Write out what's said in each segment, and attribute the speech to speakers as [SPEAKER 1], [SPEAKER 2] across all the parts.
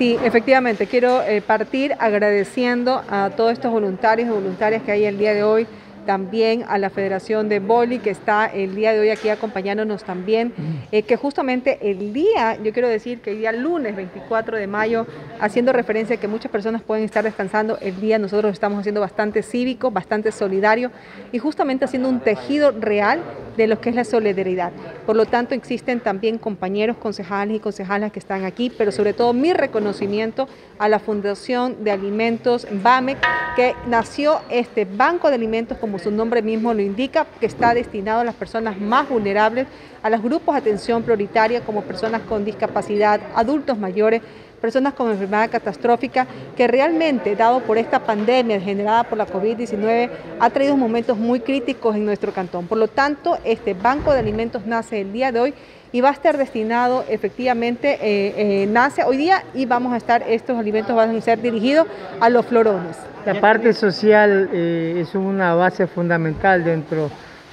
[SPEAKER 1] Sí, efectivamente, quiero eh, partir agradeciendo a todos estos voluntarios y voluntarias que hay el día de hoy también a la Federación de Boli, que está el día de hoy aquí acompañándonos también, eh, que justamente el día, yo quiero decir que el día lunes 24 de mayo, haciendo referencia a que muchas personas pueden estar descansando, el día nosotros estamos haciendo bastante cívico, bastante solidario y justamente haciendo un tejido real de lo que es la solidaridad. Por lo tanto, existen también compañeros concejales y concejalas que están aquí, pero sobre todo mi reconocimiento a la Fundación de Alimentos BAMEC, que nació este Banco de Alimentos como su nombre mismo lo indica, que está destinado a las personas más vulnerables, a los grupos de atención prioritaria como personas con discapacidad, adultos mayores, personas con enfermedad catastrófica, que realmente, dado por esta pandemia generada por la COVID-19, ha traído momentos muy críticos en nuestro cantón. Por lo tanto, este Banco de Alimentos nace el día de hoy y va a estar destinado efectivamente, eh, eh, nace hoy día y vamos a estar, estos alimentos van a ser dirigidos a los florones.
[SPEAKER 2] La parte social eh, es una base fundamental dentro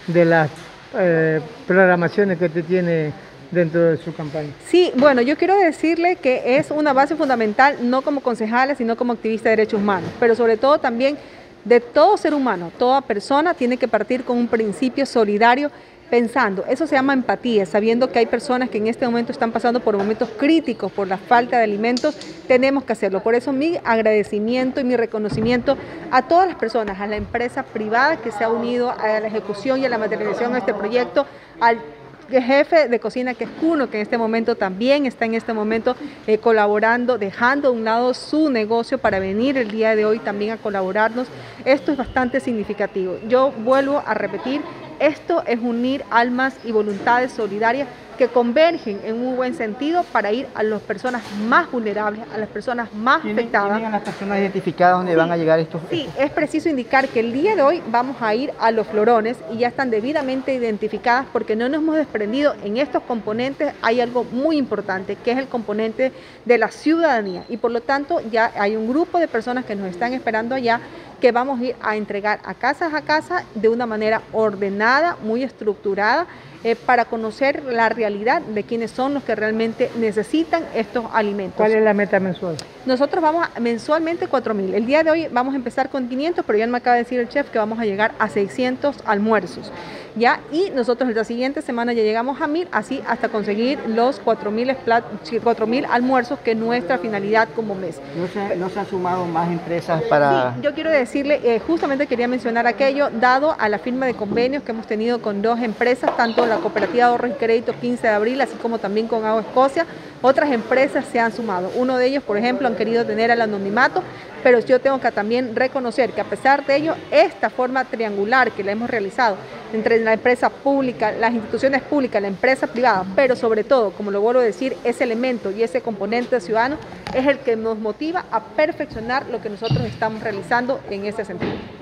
[SPEAKER 2] de las eh, programaciones que usted tiene dentro de su campaña.
[SPEAKER 1] Sí, bueno, yo quiero decirle que es una base fundamental, no como concejala, sino como activista de derechos humanos, pero sobre todo también de todo ser humano, toda persona tiene que partir con un principio solidario pensando. Eso se llama empatía, sabiendo que hay personas que en este momento están pasando por momentos críticos por la falta de alimentos, tenemos que hacerlo. Por eso mi agradecimiento y mi reconocimiento a todas las personas, a la empresa privada que se ha unido a la ejecución y a la materialización de este proyecto, al jefe de cocina que es Cuno, que en este momento también está en este momento eh, colaborando, dejando a un lado su negocio para venir el día de hoy también a colaborarnos. Esto es bastante significativo. Yo vuelvo a repetir, esto es unir almas y voluntades solidarias que convergen en un buen sentido para ir a las personas más vulnerables, a las personas más afectadas.
[SPEAKER 3] ¿Tienen las personas identificadas dónde van a llegar estos?
[SPEAKER 1] Sí, es preciso indicar que el día de hoy vamos a ir a los florones y ya están debidamente identificadas porque no nos hemos desprendido. En estos componentes hay algo muy importante, que es el componente de la ciudadanía y por lo tanto ya hay un grupo de personas que nos están esperando allá que vamos a ir a entregar a casas a casa de una manera ordenada, muy estructurada, eh, para conocer la realidad de quiénes son los que realmente necesitan estos alimentos.
[SPEAKER 2] ¿Cuál es la meta mensual?
[SPEAKER 1] Nosotros vamos a, mensualmente 4 mil. El día de hoy vamos a empezar con 500, pero ya me acaba de decir el chef que vamos a llegar a 600 almuerzos. ¿ya? Y nosotros la siguiente semana ya llegamos a mil, así hasta conseguir los 4 mil almuerzos, que es nuestra finalidad como mes.
[SPEAKER 3] ¿No se, no se han sumado más empresas para...?
[SPEAKER 1] Sí, yo quiero decirle, eh, justamente quería mencionar aquello, dado a la firma de convenios que hemos tenido con dos empresas, tanto la Cooperativa Ahorro y Crédito 15 de abril, así como también con Agua Escocia, otras empresas se han sumado. Uno de ellos, por ejemplo, querido tener el anonimato, pero yo tengo que también reconocer que a pesar de ello, esta forma triangular que la hemos realizado entre la empresa pública, las instituciones públicas, la empresa privada, pero sobre todo, como lo vuelvo a decir, ese elemento y ese componente ciudadano es el que nos motiva a perfeccionar lo que nosotros estamos realizando en ese sentido.